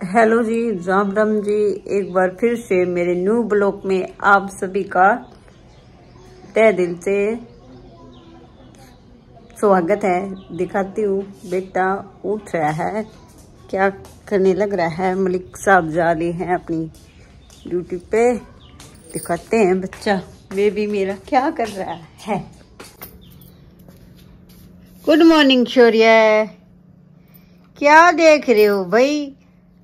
Hello ji Ram Ram ji, एक बार फिर से मेरे न्यू ब्लॉग में आप सभी का तय दिल से स्वागत है। दिखाती हूँ, बेटा उठ रहा है। क्या करने लग रहा है? मलिक साहब जा रहे हैं अपनी ड्यूटी पे। दिखाते हैं बच्चा बेबी मेरा क्या कर रहा है? गुड मॉर्निंग शौर्य क्या देख रहे हो भाई?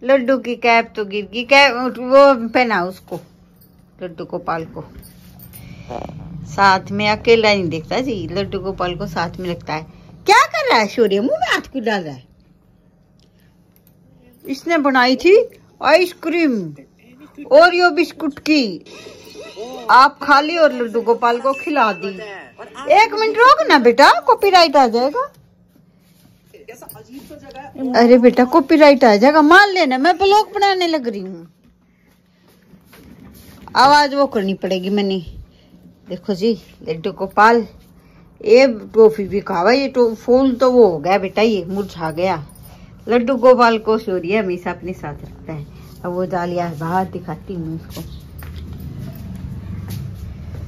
लड्डू की कैप तो गिर गई कैप वो पहना उसको, लड्डू गोपाल को। साथ में अकेला नहीं देखता जी, लड्डू गोपाल को साथ में लगता है। क्या कर रहा है शौर्य? मुँह में हाथ को डाल रहा है? इसने बनाई थी आइसक्रीम और यो बिस्कुट की। आप खा ली और लड्डू गोपाल को खिला दी। एक मिनट रोक ना बेटा कॉपीराइट आ जाएगा। अरे बेटा कॉपीराइट आ जाएगा। मान लेना, मैं ब्लॉग बनाने लग रही हूँ। आवाज़ वो करनी पड़ेगी मैंने। देखो जी, लड्डू गोपाल, ये टॉफी भी खावा ये तो फूल तो वो हो गया बेटा, ये मुरझा गया। लड्डू गोपाल को सूर्य हमेशा अपने साथ रखता है। अब वो डालिया बाहर दिखाती हूँ उसको।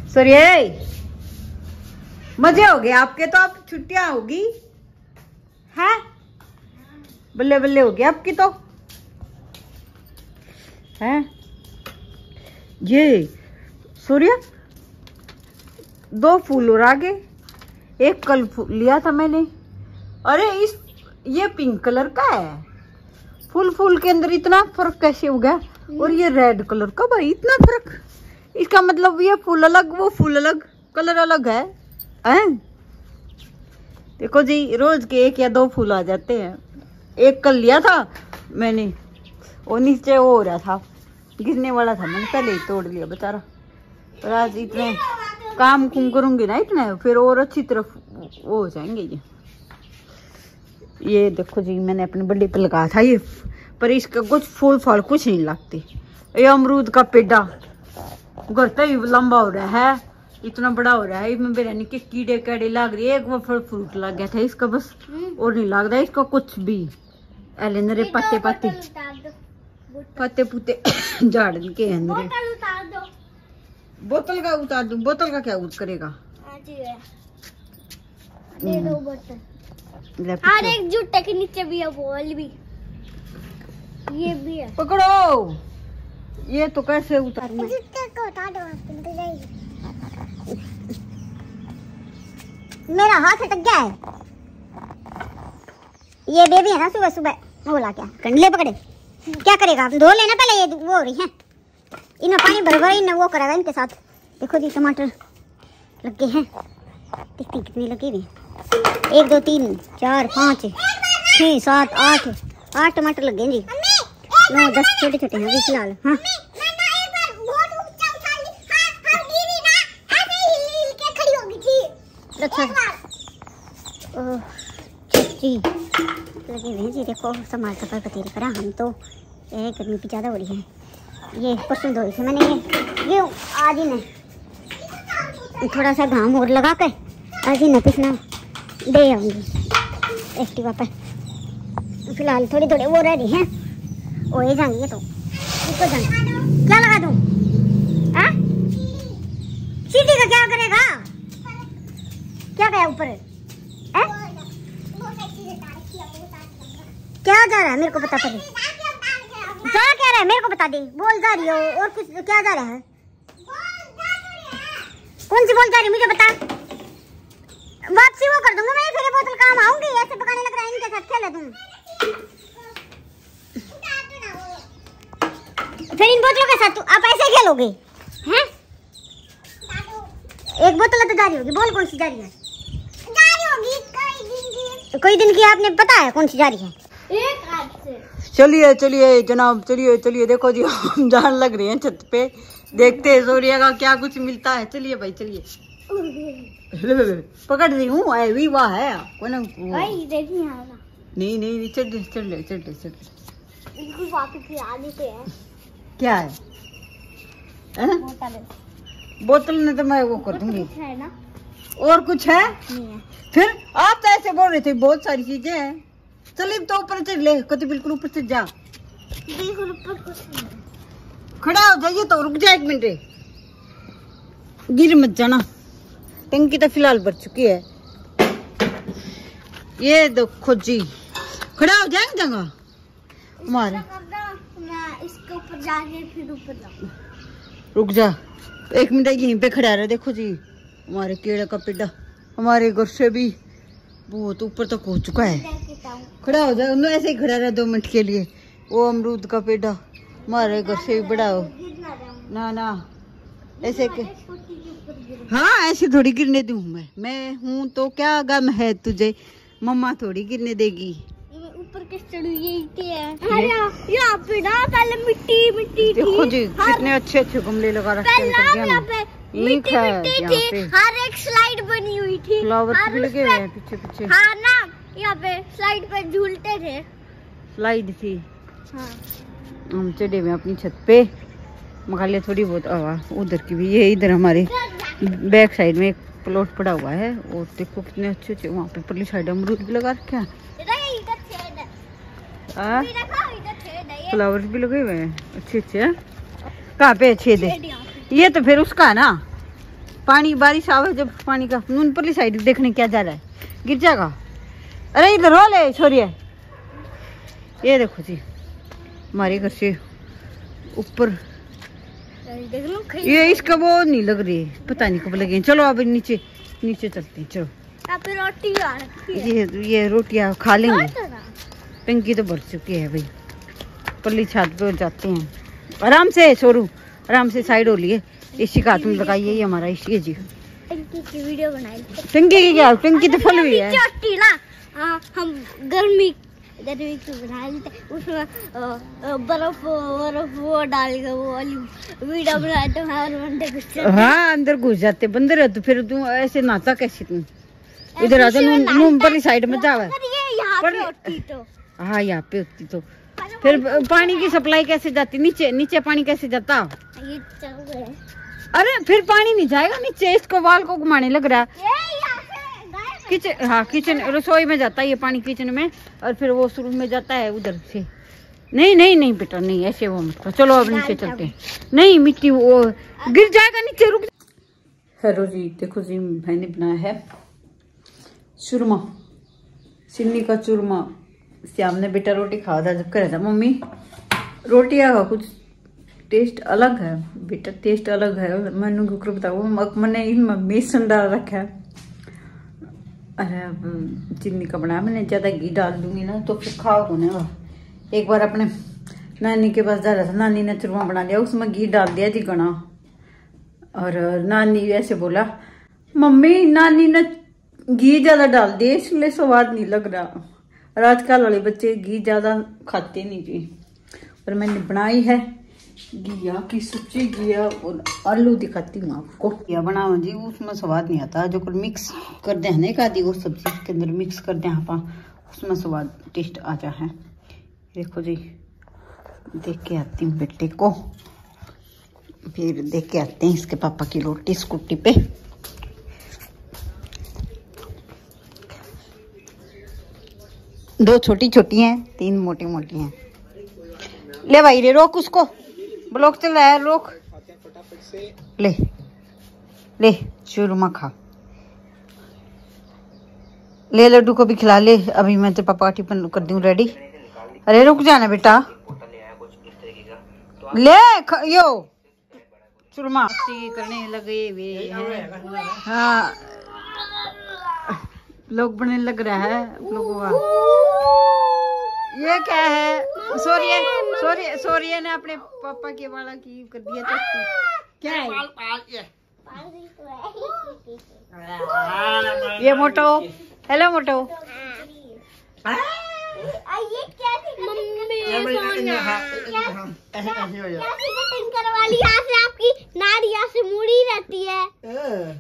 सूर्य मज़े हो गए, आपके तो आप छुट्टियाँ होगी। है? बल्ले बल्ले हो गया आपकी तो। है? ये, सूर्य, दो फूल और आगे, एक कल लिया था मैंने। अरे, इस, ये पिंक कलर का है। फूल फूल के अंदर इतना फ़र्क कैसे हो गया? और ये रेड कलर का भाई, इतना फ़र्क। इसका मतलब ये फूल अलग, वो फूल अलग, कलर अलग है। हैं? देखो जी, रोज के एक या दो फूल आ जाते हैं। एक कल लिया था मैंने और नीचे वो हो रहा था गिरने वाला था मैंने पहले ही तोड़ लिया बेचारा। पर आज इतने काम कुम करूँगी ना इतने फिर और अच्छी तरफ़ वो हो जाएँगे ये। ये देखो जी मैंने अपने बड्डे पे लगाया था ये पर इसका कुछ फूल फाल कुछ नहीं लगते। ये अमरूद का पेड़ा घर ही लंबा हो रहा है इतना बड़ा हो रहा है इसमें बिरयानी के कीड़े कैडे लग रही है एक वो फल फ्रूट लग गया था इसका बस और नहीं लग रहा इसका कुछ भी। नरे पत्ते पत्ते। पत्ते पुत्ते झाड़ के अंदर बोतल का उतार दू। बोतल का क्या करेगा? और एक जूते के नीचे भी है बॉल भी। ये भी है। पकड़ो। ये तो कैसे उतार जूते को उतार दो मेरा हाथ अटक गया है। ये बेबी है ना सुबह सुबह बोला क्या? कंडले पकड़े? क्या करेगा? धो लेना पहले ये वो हो रही है। इन्हें पानी भर भर इन्हें वो करेगा इनके साथ। देखो जी टमाटर लग गए हैं। देखती कितने लगे हुए एक दो तीन चार पाँच छः सात आठ। आठ टमाटर लग गए जी। नौ दस छोटे छोटे हैं अभी फ़िलहाल। हाँ। अच्छा जी। लगे हुए हैं। जी देखो संभाल सफ़र का तेरे करा हम तो ये गर्मी भी ज़्यादा हो रही है। ये परसों धोई थे मैंने ये। ये आज ही ने। थोड़ा सा घाम और लगा कर आज ही न पिसना। दे आऊँगी। एक्टिवा पर फ़िलहाल थोड़ी थोड़ी वो रह रही है। वो ये जाएँगे तो। इसको जाएँगे क्या लगा दूँ? सीटी का क्या करेगा? क्या गया ऊपर? क्या जा रहा है? मेरे को बता पहले जा क्या रहा है? मेरे को बता दे। बोल जा रही हो और कुछ क्या जा रहा है? कौन सी बोल जा रही मुझे बता। वापसी वो कर दूँगा मैं फिर बोतल काम आऊँगी। ऐसे पकाने लग रहा है इनके साथ खेले तुम। फिर इन बोतलों के साथ तू आप ऐसे खेलोगे? हैं? एक बोतल तो जा रही होगी। बोल कौन सी जा रही है? कोई दिन की। आपने पता है कौन सी जा रही है? चलिए चलिए जनाब चलिए चलिए देखो जी हम जान लग रहे हैं छत पे। देखते हैं सूर्य का क्या कुछ मिलता है। चलिए भाई चलिए। पकड़ रही हूँ भी वाह है। कौन नहीं नहीं नहीं चढ़ चढ़ ले चढ़ ले चढ़ ले बिल्कुल वापस की आगे पे है। क्या है, है? बोतल ने तो मैं वो कर दूँगी। और कुछ है? नहीं है। फिर आप तो ऐसे बोल रहे थे बहुत सारी चीज़ें हैं। चलिए तो ऊपर चढ़ ले कभी बिल्कुल ऊपर चढ़ जा। देखो ऊपर खड़ा हो जाइए तो रुक जा एक मिनट। रे। गिर मत जाना। टंकी तो फ़िलहाल भर चुकी है। ये देखो जी खड़ा हो जाएँगे जगह। हमारे इसके ऊपर जाके फिर ऊपर रुक जा। एक मिनट यहीं पे खड़ा रहे देखो जी। हमारे केड़े का पेड़ा हमारे गुस्से भी बहुत ऊपर तक हो चुका है। खड़ा हो जाए उन्होंने ऐसे ही खड़ा रहा दो मिनट के लिए। वो अमरूद का पेड़ा मारे घर से भी बड़ा हो ना ना। ऐसे के हाँ ऐसे थोड़ी गिरने दूँ मैं। मैं हूँ तो क्या गम है तुझे? मम्मा थोड़ी गिरने देगी। ऊपर के चढ़ी ये ईंटें हैं। अरे यहाँ पे ना पहले मिट्टी मिट्टी देखो जी कितने अच्छे अच्छे गमले लगा रखे हैं मिट्टी मिट्टी थी। हर एक स्लाइड बनी हुई थी। भी लगे हुए हैं पीछे पीछे हाँ ना यहाँ पे स्लाइड पे झूलते थे। स्लाइड थी। हाँ। हम चढ़े हुए अपनी छत पे। मखालिया थोड़ी बहुत हवा उधर की भी ये इधर हमारे बैक साइड में एक प्लॉट पड़ा हुआ है। और देखो कितने अच्छे अच्छे वहाँ पे परली साइड अमरूद भी लगा रखे हैं। छेद है। फ्लावर्स भी लगे हुए हैं। अच्छे अच्छे। कहाँ पे छेद? है ये तो फिर उसका ना? पानी बारिश आवे जब पानी का नून परली साइड देखने क्या जा रहा है। गिर जाएगा। अरे इधर हो ले छोरिए। ये देखो जी हमारे घर से ऊपर। ये इसका वो नहीं लग रही है पता नहीं कब लगे। चलो अब नीचे नीचे चलते हैं चलो। रोटी ये ये रोटियाँ खा लेंगे। टंकी तो भर चुकी है भाई। पल्ली छत पे जाते हैं। आराम से सोरू आराम से साइड हो लिए। इसी का हाथ में लगाइए ये हमारा इसी जी। टंकी की वीडियो बनाई। टंकी की क्या? टंकी तो फुल हुई है। चोटी ना। हाँ, हम गर्मी गर्मी की बना लेते? उसमें बर्फ़ बर्फ़ वो डाल के वो वाली वीडियो बनाए तो हर बंदे घुस जाते। हाँ अंदर घुस जाते बंदर है तो फिर तू ऐसे नाचा कैसे तू? इधर आ जा में नून नाचता साइड में जावे यहाँ पर- पे होती तो। हाँ यहाँ पे होती तो। फिर पानी की सप्लाई कैसे जाती? नीचे नीचे पानी कैसे जाता। अरे फिर पानी नहीं जाएगा नीचे इसको वाल को घुमाने लग रहा है। किचन हाँ किचन, रसोई में जाता है ये पानी किचन में, और फिर वो शुरू में जाता है उधर से। नहीं नहीं नहीं बेटा, नहीं, ऐसे वो मत करो। चलो अब नीचे चलते हैं। नहीं, मिट्टी वो गिर जाएगा नीचे, रुक हेलो जी, देखो जी, मैंने बनाया है चूरमा, सिन्नी का चूरमा। श्याम ने बेटा रोटी खावा था जब करे था, मम्मी, रोटी का कुछ टेस्ट अलग है। बेटा टेस्ट अलग है। मैंने कुकर बताओ मैंने इनमें बेसन डाल रखा है। अरे, अब चीनी का बनाया, मैंने ज़्यादा घी डाल दूँगी ना तो फिर खाओ होने का एक बार अपने नानी के पास जा रहा था, नानी ने चूरमा बना लिया, उसमें घी डाल दिया जी गणा। और नानी ऐसे बोला, मम्मी, नानी ने घी ज़्यादा डाल दिया, इसलिए स्वाद नहीं लग रहा। और आजकल वाले बच्चे घी ज़्यादा खाते नहीं जी। और मैंने बनाई है घिया की सब्ज़ी घिया और आलू दिखाती हूँ आपको। घिया बनाओ जी, उसमें स्वाद नहीं आता। जो मिक्स कर दे ना एक आदि वो सब्ज़ी के अंदर मिक्स कर दे आप, उसमें स्वाद टेस्ट आ जा है। देखो जी, देख के आती हूँ बेटे को। फिर देख के आते हैं इसके पापा की रोटी स्कूटी पे। दो छोटी छोटी हैं, तीन मोटी मोटी हैं। ले भाई, रे, रोक उसको। ब्लॉक चल रहा है रोक। ले ले चूरमा खा। ले लड्डू को भी खिला ले। अभी मैं तेरे पापा टिफ़िन कर दूँ रेडी अरे रुक जाना बेटा। ले यो। चूरमा। करने लगे हुए हैं। हाँ। लोग बनने लग रहा है लोगों का। ये क्या है? सोरिया सोरिया सोरिया ने अपने पापा के वाला की कर दिया था क्या है पाल पाल ये ये मोटो हेलो मोटो ये क्या मम्मी आपकी नारिया से मुड़ी रहती है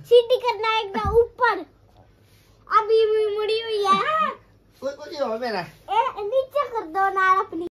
सीधी करना है एकदम ऊपर अभी मुड़ी हुई है नीचे कर दो नार अपनी